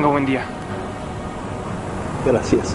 buen día. Gracias.